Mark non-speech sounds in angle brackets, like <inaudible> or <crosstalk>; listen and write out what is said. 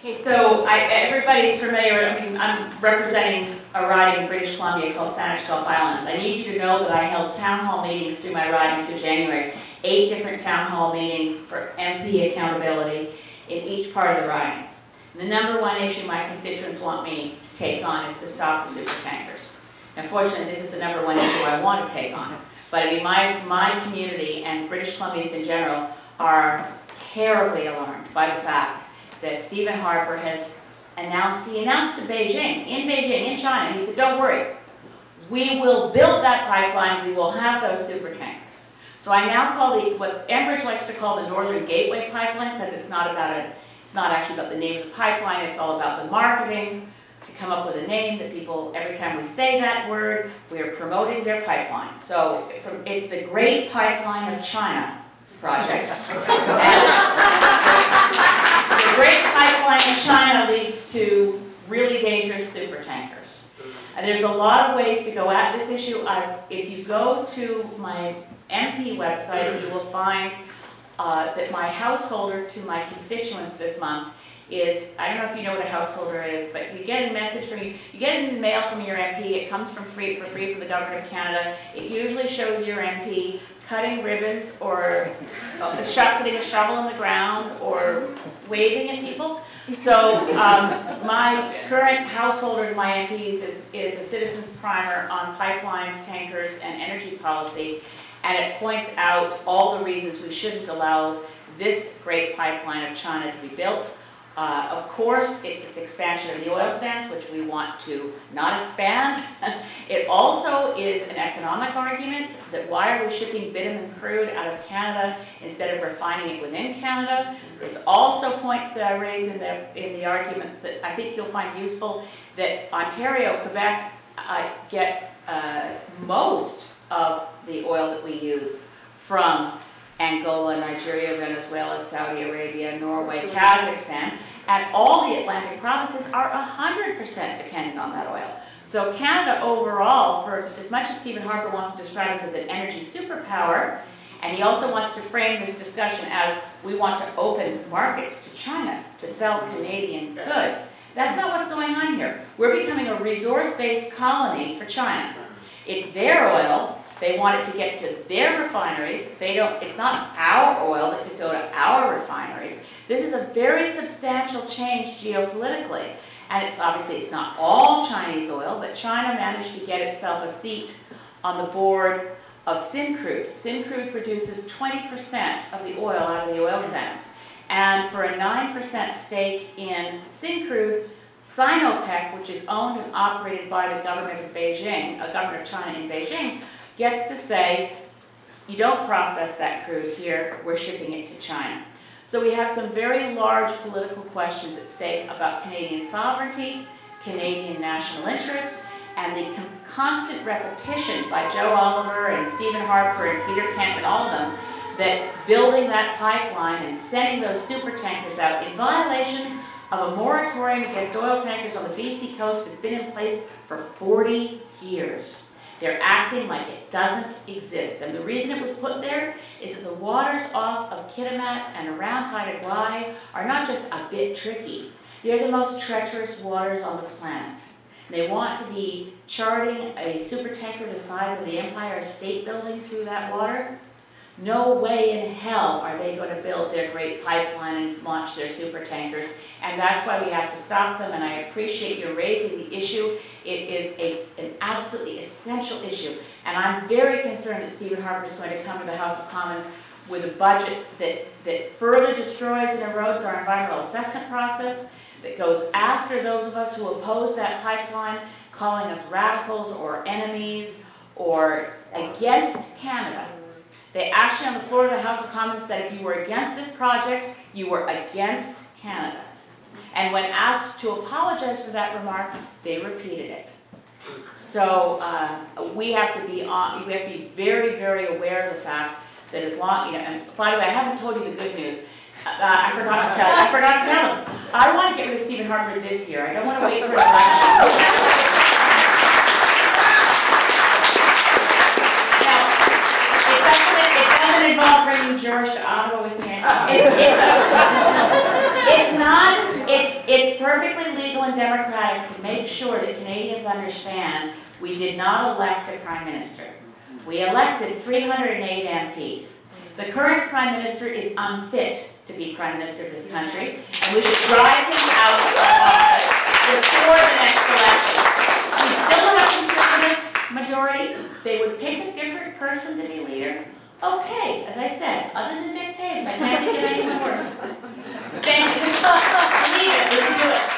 Okay, so I, everybody's familiar, I mean, I'm representing a riding in British Columbia called Saanich Gulf Islands. I need you to know that I held town hall meetings through my riding through January. Eight different town hall meetings for MP accountability in each part of the riding. The number one issue my constituents want me to take on is to stop the super tankers. Unfortunately, this is the number one issue I want to take on. But I mean, my, my community and British Columbians in general are terribly alarmed by the fact that Stephen Harper has announced, he announced to Beijing, in Beijing, in China, he said, don't worry, we will build that pipeline, we will have those super tankers. So I now call the, what Enbridge likes to call the Northern Gateway Pipeline, because it's not about a, it's not actually about the name of the pipeline, it's all about the marketing, to come up with a name that people, every time we say that word, we are promoting their pipeline. So from, it's the Great Pipeline of China project. And <laughs> <laughs> the Great Pipeline in China leads to really dangerous super tankers. And there's a lot of ways to go at this issue. I've, if you go to my MP website, you will find uh, that my householder to my constituents this month is, I don't know if you know what a householder is, but you get a message from you, you get in mail from your MP, it comes from free, for free from the government of Canada. It usually shows your MP cutting ribbons or uh, sho- putting a shovel in the ground or waving at people. So um, my current householder to my MPs is, is a citizens primer on pipelines, tankers, and energy policy. And it points out all the reasons we shouldn't allow this great pipeline of China to be built. Uh, Of course, it- it's expansion of the oil sands, which we want to not expand. <laughs> It also is an economic argument, that why are we shipping bitumen crude out of Canada instead of refining it within Canada? There's also points that I raise in the, in the arguments that I think you'll find useful, that Ontario, Quebec, uh, get uh, most of the oil that we use from Angola, Nigeria, Venezuela, Saudi Arabia, Norway, Kazakhstan, and all the Atlantic provinces are 100% dependent on that oil. So Canada overall, for as much as Stephen Harper wants to describe us as an energy superpower, and he also wants to frame this discussion as we want to open markets to China to sell Canadian goods. That's not what's going on here. We're becoming a resource-based colony for China. It's their oil, they want it to get to their refineries. They don't, it's not our oil that could go to our refineries. This is a very substantial change geopolitically. And it's obviously, it's not all Chinese oil, but China managed to get itself a seat on the board of Syncrude. Syncrude produces 20% of the oil out of the oil sands. And for a 9% stake in Syncrude, Sinopec, which is owned and operated by the government of Beijing, a government of China in Beijing, gets to say, you don't process that crude here, we're shipping it to China. So we have some very large political questions at stake about Canadian sovereignty, Canadian national interest, and the con- constant repetition by Joe Oliver and Stephen Harper and Peter Kent and all of them that building that pipeline and sending those super tankers out in violation of a moratorium against oil tankers on the BC coast that's been in place for 40 years. They're acting like it doesn't exist. And the reason it was put there is that the waters off of Kitimat and around Haida Gwaii are not just a bit tricky. They're the most treacherous waters on the planet. They want to be charting a supertanker the size of the Empire State Building through that water. No way in hell are they going to build their great pipeline and launch their super tankers. And that's why we have to stop them. And I appreciate you raising the issue. It is a, an absolutely essential issue. And I'm very concerned that Stephen Harper is going to come to the House of Commons with a budget that, that further destroys and erodes our environmental assessment process, that goes after those of us who oppose that pipeline, calling us radicals or enemies or against Canada. They actually, on the floor of the House of Commons, said if you were against this project, you were against Canada. And when asked to apologize for that remark, they repeated it. So uh, we have to be on, we have to be very, very aware of the fact that as long, you know, and by the way, I haven't told you the good news. Uh, I forgot to tell you, I forgot to tell them. I want to get rid of Stephen Harper this year. I don't want to wait for election. Now, it doesn't, it doesn't involve bringing George to Ottawa with me. <laughs> It's, it's, it's not, it's, and democratic to make sure that Canadians understand we did not elect a prime minister. We elected 308 MPs. The current prime minister is unfit to be prime minister of this country, and we should drive him out of office before the next election. We still have a conservative majority, they would pick a different person to be leader. Okay, as I said, other than Vic Toews, I can't think of anyone worse. Thank you. <laughs> Leave it,